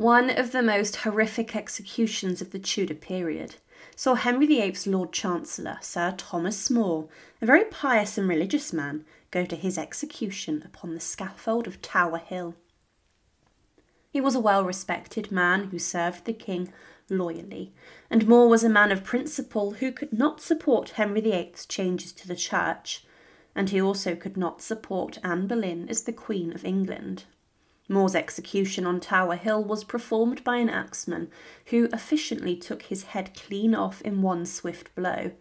One of the most horrific executions of the Tudor period saw Henry VIII's Lord Chancellor, Sir Thomas More, a very pious and religious man, go to his execution upon the scaffold of Tower Hill. He was a well respected man who served the king loyally, and More was a man of principle who could not support Henry VIII's changes to the church, and he also could not support Anne Boleyn as the Queen of England. More's execution on Tower Hill was performed by an axeman who efficiently took his head clean off in one swift blow.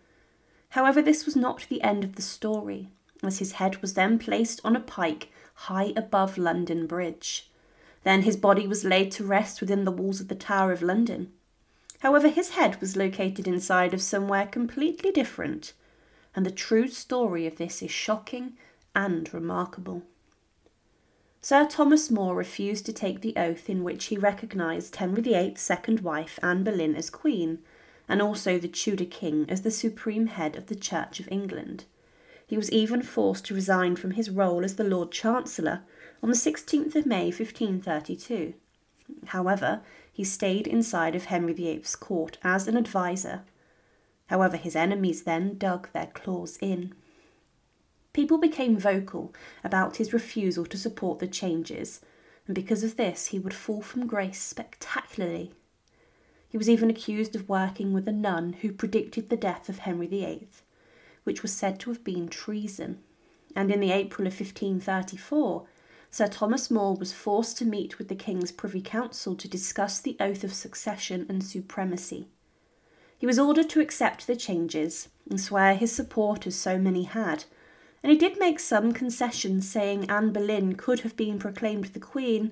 However, this was not the end of the story, as his head was then placed on a pike high above London Bridge. Then his body was laid to rest within the walls of the Tower of London. However, his head was located inside of somewhere completely different, and the true story of this is shocking and remarkable. Sir Thomas More refused to take the oath in which he recognised Henry VIII's second wife, Anne Boleyn, as Queen, and also the Tudor King as the supreme head of the Church of England. He was even forced to resign from his role as the Lord Chancellor on the 16th of May 1532. However, he stayed inside of Henry VIII's court as an adviser. However, his enemies then dug their claws in. People became vocal about his refusal to support the changes, and because of this, he would fall from grace spectacularly. He was even accused of working with a nun who predicted the death of Henry VIII, which was said to have been treason. And in the April of 1534, Sir Thomas More was forced to meet with the King's Privy Council to discuss the oath of succession and supremacy. He was ordered to accept the changes and swear his support as so many had, and he did make some concessions, saying Anne Boleyn could have been proclaimed the Queen.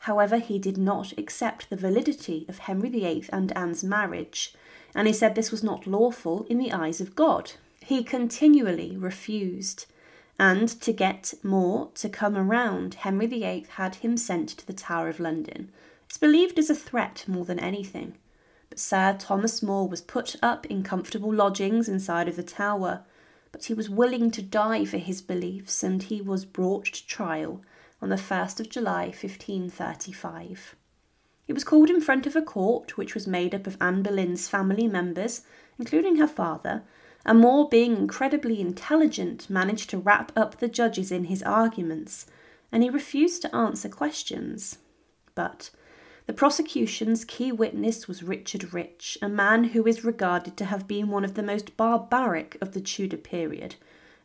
However, he did not accept the validity of Henry VIII and Anne's marriage, and he said this was not lawful in the eyes of God. He continually refused, and to get more to come around, Henry VIII had him sent to the Tower of London. It's believed as a threat more than anything. But Sir Thomas More was put up in comfortable lodgings inside of the tower, but he was willing to die for his beliefs and he was brought to trial on the 1st of July 1535. He was called in front of a court which was made up of Anne Boleyn's family members, including her father, and More, being incredibly intelligent, managed to wrap up the judges in his arguments, and he refused to answer questions. But the prosecution's key witness was Richard Rich, a man who is regarded to have been one of the most barbaric of the Tudor period,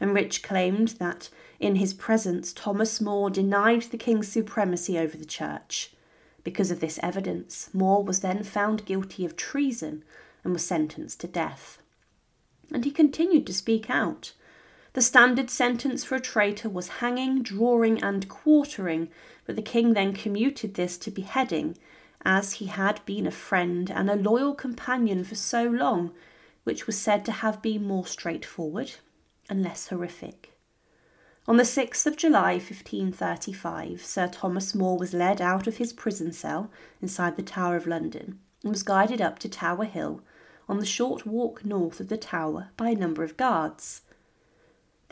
and Rich claimed that in his presence Thomas More denied the king's supremacy over the church. Because of this evidence, More was then found guilty of treason and was sentenced to death. And he continued to speak out. The standard sentence for a traitor was hanging, drawing, and quartering, but the king then commuted this to beheading, as he had been a friend and a loyal companion for so long, which was said to have been more straightforward and less horrific. On the 6th of July 1535, Sir Thomas More was led out of his prison cell inside the Tower of London and was guided up to Tower Hill on the short walk north of the tower by a number of guards.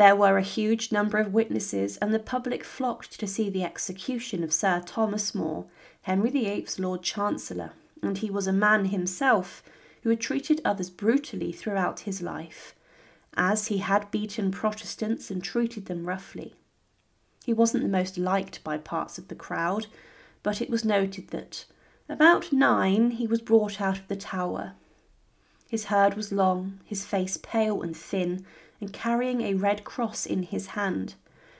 There were a huge number of witnesses, and the public flocked to see the execution of Sir Thomas More, Henry VIII's Lord Chancellor, and he was a man himself who had treated others brutally throughout his life, as he had beaten Protestants and treated them roughly. He wasn't the most liked by parts of the crowd, but it was noted that about nine he was brought out of the tower. His herd was long, his face pale and thin, and carrying a red cross in his hand.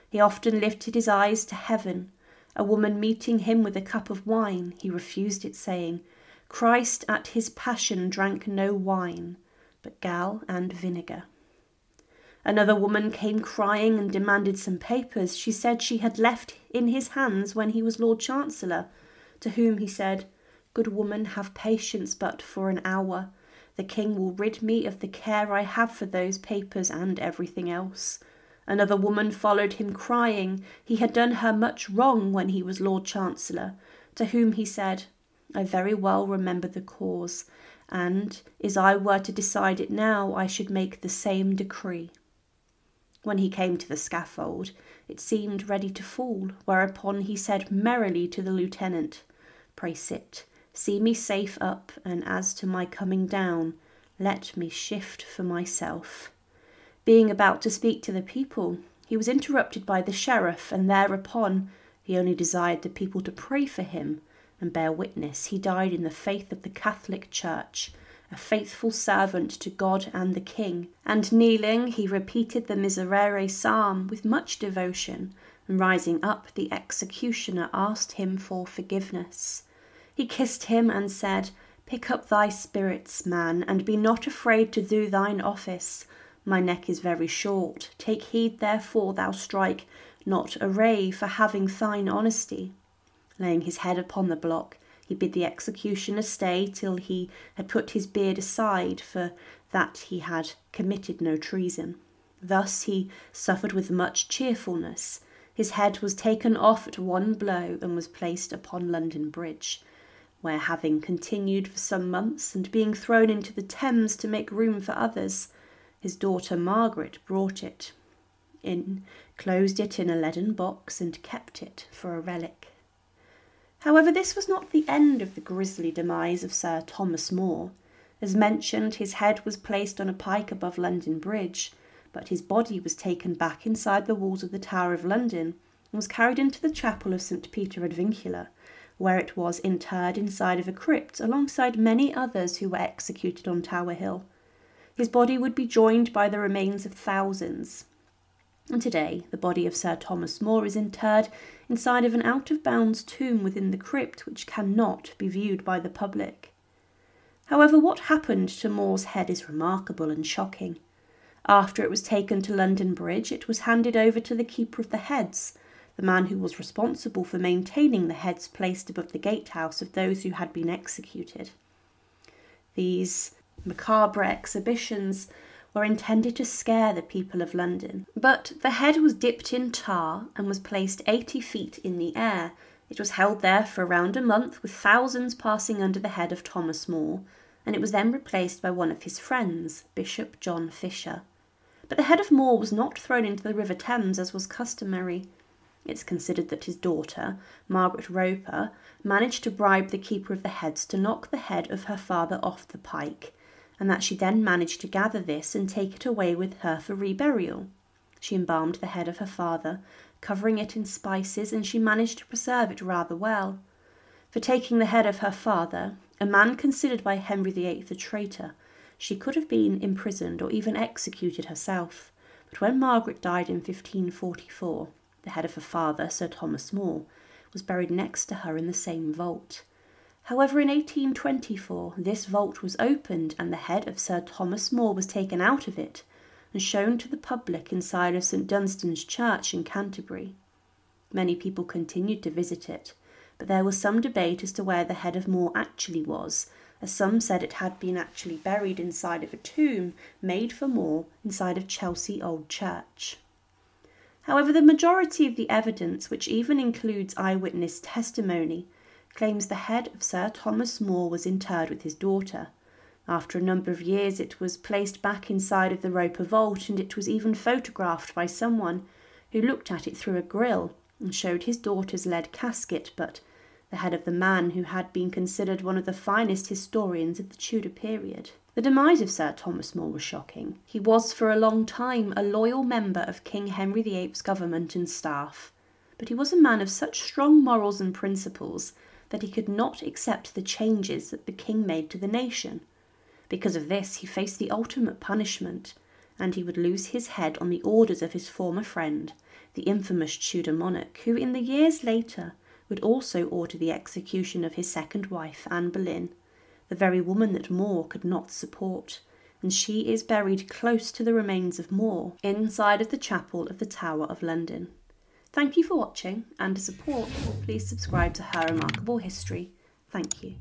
He often lifted his eyes to heaven. A woman meeting him with a cup of wine, he refused it, saying, Christ at his passion drank no wine, but gall and vinegar. Another woman came crying and demanded some papers she said she had left in his hands when he was Lord Chancellor, to whom he said, Good woman, have patience but for an hour. The king will rid me of the care I have for those papers and everything else. Another woman followed him, crying he had done her much wrong when he was Lord Chancellor, to whom he said, I very well remember the cause, and, as I were to decide it now, I should make the same decree. When he came to the scaffold, it seemed ready to fall, whereupon he said merrily to the lieutenant, Pray sit, see me safe up, and as to my coming down, let me shift for myself. Being about to speak to the people, he was interrupted by the sheriff, and thereupon he only desired the people to pray for him and bear witness he died in the faith of the Catholic Church, a faithful servant to God and the King. And kneeling, he repeated the Miserere psalm with much devotion, and rising up, the executioner asked him for forgiveness. He kissed him and said, Pick up thy spirits, man, and be not afraid to do thine office. My neck is very short. Take heed, therefore, thou strike not array for having thine honesty. Laying his head upon the block, he bid the executioner stay till he had put his beard aside, for that he had committed no treason. Thus he suffered with much cheerfulness. His head was taken off at one blow and was placed upon London Bridge, where, having continued for some months and being thrown into the Thames to make room for others, his daughter Margaret brought it in, closed it in a leaden box, and kept it for a relic. However, this was not the end of the grisly demise of Sir Thomas More. As mentioned, his head was placed on a pike above London Bridge, but his body was taken back inside the walls of the Tower of London and was carried into the chapel of St. Peter ad Vincula, where it was interred inside of a crypt alongside many others who were executed on Tower Hill. His body would be joined by the remains of thousands, and today the body of Sir Thomas More is interred inside of an out of bounds tomb within the crypt which cannot be viewed by the public. However, what happened to More's head is remarkable and shocking. After it was taken to London Bridge, it was handed over to the Keeper of the Heads, the man who was responsible for maintaining the heads placed above the gatehouse of those who had been executed. These macabre exhibitions were intended to scare the people of London. But the head was dipped in tar and was placed 80 feet in the air. It was held there for around a month, with thousands passing under the head of Thomas More, and it was then replaced by one of his friends, Bishop John Fisher. But the head of More was not thrown into the River Thames as was customary. It's considered that his daughter, Margaret Roper, managed to bribe the keeper of the heads to knock the head of her father off the pike, and that she then managed to gather this and take it away with her for reburial. She embalmed the head of her father, covering it in spices, and she managed to preserve it rather well. For taking the head of her father, a man considered by Henry VIII a traitor, she could have been imprisoned or even executed herself. But when Margaret died in 1544, the head of her father, Sir Thomas More, was buried next to her in the same vault. However, in 1824 this vault was opened and the head of Sir Thomas More was taken out of it and shown to the public inside of St Dunstan's Church in Canterbury. Many people continued to visit it, but there was some debate as to where the head of More actually was, as some said it had been actually buried inside of a tomb made for More inside of Chelsea Old Church. However, the majority of the evidence, which even includes eyewitness testimony, claims the head of Sir Thomas More was interred with his daughter. After a number of years, it was placed back inside of the Roper vault, and it was even photographed by someone who looked at it through a grill and showed his daughter's lead casket, but the head of the man who had been considered one of the finest historians of the Tudor period. The demise of Sir Thomas More was shocking. He was for a long time a loyal member of King Henry VIII's government and staff, but he was a man of such strong morals and principles that he could not accept the changes that the king made to the nation. Because of this, he faced the ultimate punishment, and he would lose his head on the orders of his former friend, the infamous Tudor monarch, who in the years later would also order the execution of his second wife, Anne Boleyn, the very woman that More could not support, and she is buried close to the remains of More inside of the chapel of the Tower of London. Thank you for watching and to support, please subscribe to Her Remarkable History. Thank you.